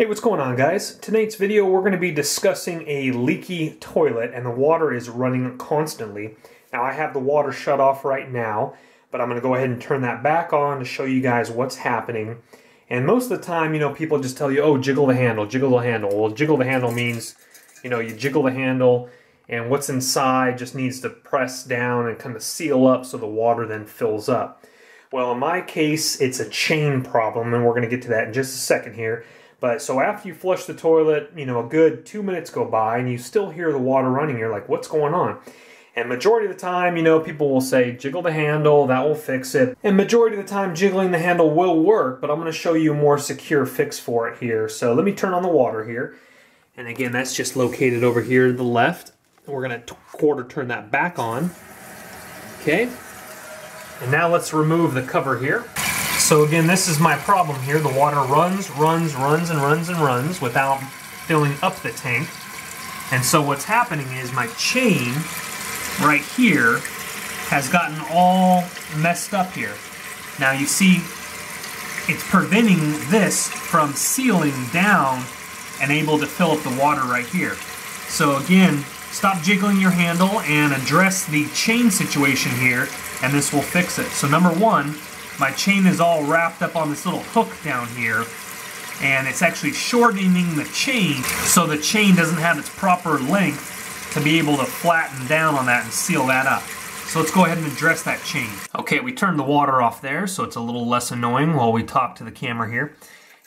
Hey, what's going on guys? Tonight's video we're going to be discussing a leaky toilet and the water is running constantly. Now I have the water shut off right now, but I'm going to go ahead and turn that back on to show you guys what's happening. And most of the time, you know, people just tell you, oh, jiggle the handle, jiggle the handle. Well, jiggle the handle means, you know, you jiggle the handle and what's inside just needs to press down and kind of seal up so the water then fills up. Well, in my case, it's a chain problem, and we're going to get to that in just a second here. But so after you flush the toilet, you know, a good two minutes go by and you still hear the water running. You're like, what's going on? And majority of the time, you know, people will say, jiggle the handle, that will fix it. And majority of the time, jiggling the handle will work, but I'm gonna show you a more secure fix for it here. So let me turn on the water here. And again, that's just located over here to the left. We're gonna quarter turn that back on. Okay. And now let's remove the cover here. So again, this is my problem here. The water runs, runs, runs, and runs and runs without filling up the tank. And so what's happening is my chain right here has gotten all messed up here. Now you see, it's preventing this from sealing down and able to fill up the water right here. So again, stop jiggling your handle and address the chain situation here, and this will fix it. So number one, my chain is all wrapped up on this little hook down here and it's actually shortening the chain so the chain doesn't have its proper length to be able to flatten down on that and seal that up. So let's go ahead and address that chain. Okay, we turned the water off there so it's a little less annoying while we talk to the camera here.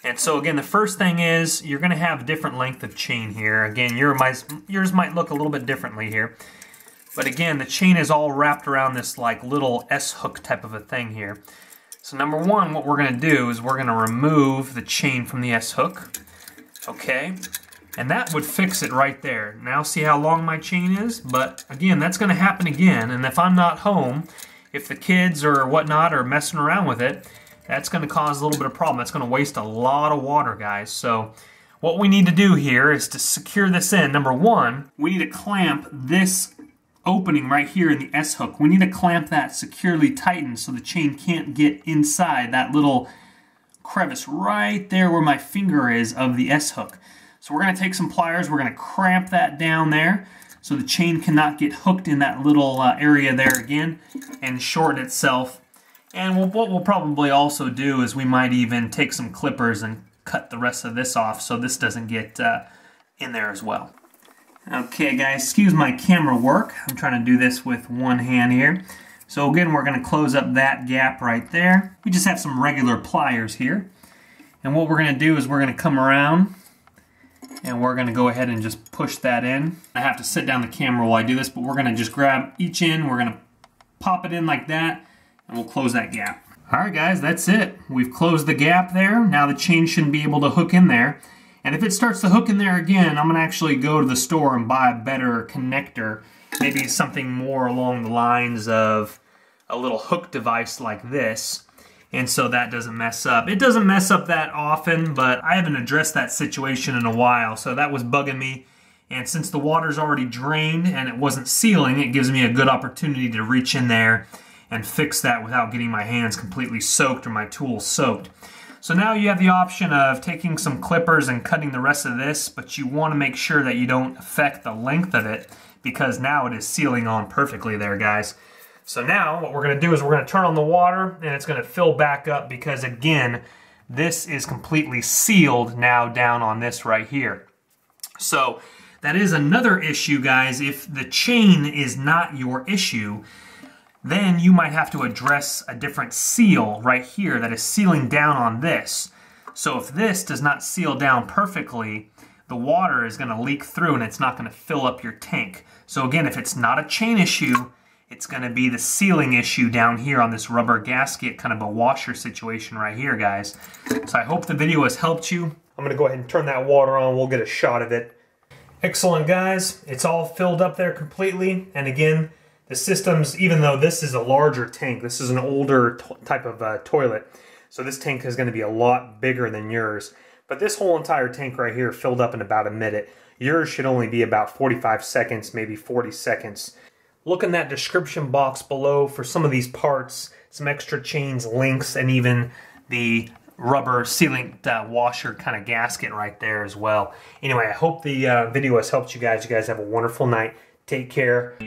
And so again, the first thing is you're gonna have a different length of chain here. Again, your, yours might look a little bit differently here. But again, the chain is all wrapped around this like little S-hook type of a thing here. So number one, what we're going to do is we're going to remove the chain from the S-hook. Okay, and that would fix it right there. Now see how long my chain is? But again, that's going to happen again. And if I'm not home, if the kids or whatnot are messing around with it, that's going to cause a little bit of problem. That's going to waste a lot of water, guys. So what we need to do here is to secure this in. Number one, we need to clamp this opening right here in the S-hook. We need to clamp that securely tightened so the chain can't get inside that little crevice right there where my finger is of the S-hook. So we're going to take some pliers, we're going to cramp that down there so the chain cannot get hooked in that little uh, area there again and shorten itself. And we'll, what we'll probably also do is we might even take some clippers and cut the rest of this off so this doesn't get uh, in there as well. Okay guys, excuse my camera work. I'm trying to do this with one hand here. So again, we're going to close up that gap right there. We just have some regular pliers here. And what we're going to do is we're going to come around and we're going to go ahead and just push that in. I have to sit down the camera while I do this, but we're going to just grab each end, we're going to pop it in like that, and we'll close that gap. Alright guys, that's it. We've closed the gap there. Now the chain shouldn't be able to hook in there. And if it starts to hook in there again, I'm going to actually go to the store and buy a better connector. Maybe something more along the lines of a little hook device like this. And so that doesn't mess up. It doesn't mess up that often, but I haven't addressed that situation in a while. So that was bugging me. And since the water's already drained and it wasn't sealing, it gives me a good opportunity to reach in there and fix that without getting my hands completely soaked or my tools soaked. So now you have the option of taking some clippers and cutting the rest of this, but you want to make sure that you don't affect the length of it because now it is sealing on perfectly there, guys. So now what we're going to do is we're going to turn on the water and it's going to fill back up because again, this is completely sealed now down on this right here. So that is another issue, guys. If the chain is not your issue, then you might have to address a different seal right here that is sealing down on this. So if this does not seal down perfectly, the water is going to leak through and it's not going to fill up your tank. So again, if it's not a chain issue, it's going to be the sealing issue down here on this rubber gasket, kind of a washer situation right here, guys. So I hope the video has helped you. I'm going to go ahead and turn that water on. We'll get a shot of it. Excellent, guys. It's all filled up there completely. And again, the systems, even though this is a larger tank, this is an older type of uh, toilet, so this tank is going to be a lot bigger than yours. But this whole entire tank right here filled up in about a minute. Yours should only be about 45 seconds, maybe 40 seconds. Look in that description box below for some of these parts, some extra chains, links, and even the rubber sealant uh, washer kind of gasket right there as well. Anyway, I hope the uh, video has helped you guys. You guys have a wonderful night. Take care.